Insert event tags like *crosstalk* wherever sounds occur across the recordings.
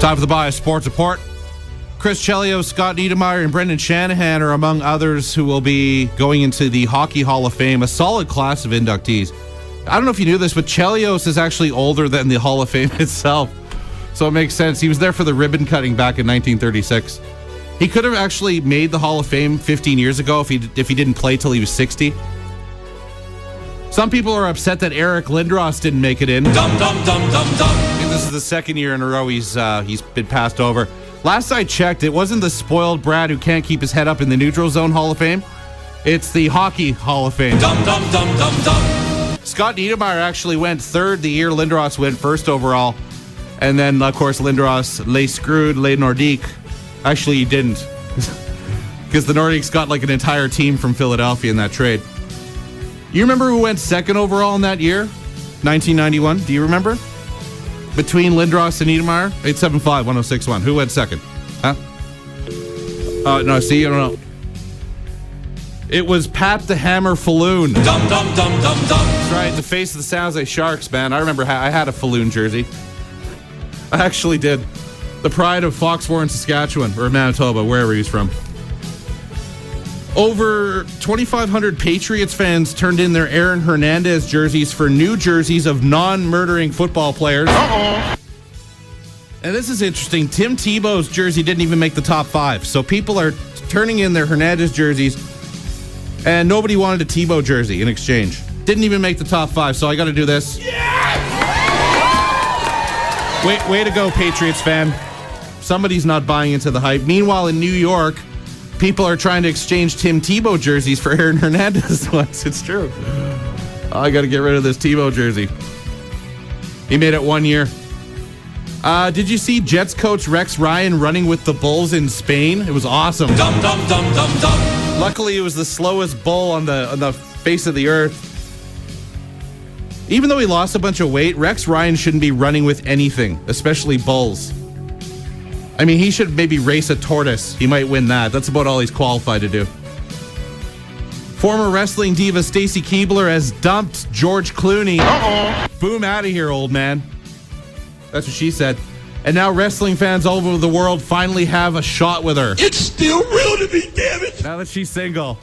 Time for the Bias Sports Report. Chris Chelios, Scott Niedermayer, and Brendan Shanahan are among others who will be going into the Hockey Hall of Fame, a solid class of inductees. I don't know if you knew this, but Chelios is actually older than the Hall of Fame *laughs* itself. So it makes sense. He was there for the ribbon cutting back in 1936. He could have actually made the Hall of Fame 15 years ago if he if he didn't play till he was 60. Some people are upset that Eric Lindros didn't make it in. Dum dum dum dum dum. Is the second year in a row he's uh, he's been passed over. Last I checked, it wasn't the spoiled Brad who can't keep his head up in the neutral zone Hall of Fame. It's the Hockey Hall of Fame. Dum dum dum dum dum. Scott Niedermayer actually went third the year Lindros went first overall. And then, of course, Lindros, lay screwed, lay Nordique. Actually, he didn't. *laughs* Because the Nordiques got like an entire team from Philadelphia in that trade. You remember who went second overall in that year? 1991. Do you remember? Between Lindros and Niedermayer? 875 1061. Who went second? Huh? Uh, no, see, I don't know. It was Pat the Hammer Falloon. Dum dum dum dum dum. That's right, the face of the San Jose Sharks, man. I remember I had a Falloon jersey. I actually did. The pride of Foxmore in Saskatchewan, or Manitoba, wherever he's from. Over 2,500 Patriots fans turned in their Aaron Hernandez jerseys for new jerseys of non murdering football players. Uh-oh. And this is interesting. Tim Tebow's jersey didn't even make the top five. So people are turning in their Hernandez jerseys, and nobody wanted a Tebow jersey in exchange. Didn't even make the top five. So I got to do this. Way, way to go, Patriots fan. Somebody's not buying into the hype. Meanwhile, in New York, people are trying to exchange Tim Tebow jerseys for Aaron Hernandez *laughs* ones. It's true. I got to get rid of this Tebow jersey. He made it one year. Uh, did you see Jets coach Rex Ryan running with the Bulls in Spain? It was awesome. Dum dum dum dum dum. Luckily, it was the slowest bull on the on the face of the earth. Even though he lost a bunch of weight, Rex Ryan shouldn't be running with anything, especially bulls. I mean, he should maybe race a tortoise. He might win that. That's about all he's qualified to do. Former wrestling diva Stacy Keibler has dumped George Clooney. Uh-oh. Boom out of here, old man. That's what she said. And now wrestling fans all over the world finally have a shot with her. It's still real to me, damn it. Now that she's single,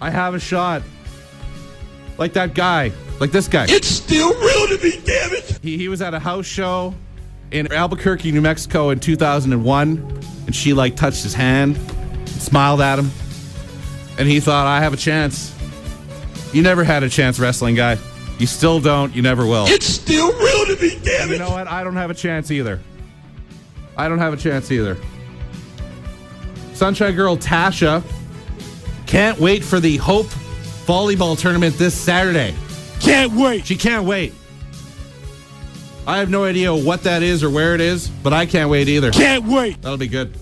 I have a shot. Like that guy, like this guy. It's still real to me, damn it. He, he was at a house show in Albuquerque, New Mexico in 2001, and she like touched his hand, smiled at him, and he thought, I have a chance. You never had a chance, wrestling guy. You still don't. You never will. It's still real to me, damn it. You know what? I don't have a chance either. I don't have a chance either. Sunshine Girl Tasha can't wait for the Hope volleyball tournament this Saturday. Can't wait. She can't wait. I have no idea what that is or where it is, but I can't wait either. Can't wait. That'll be good.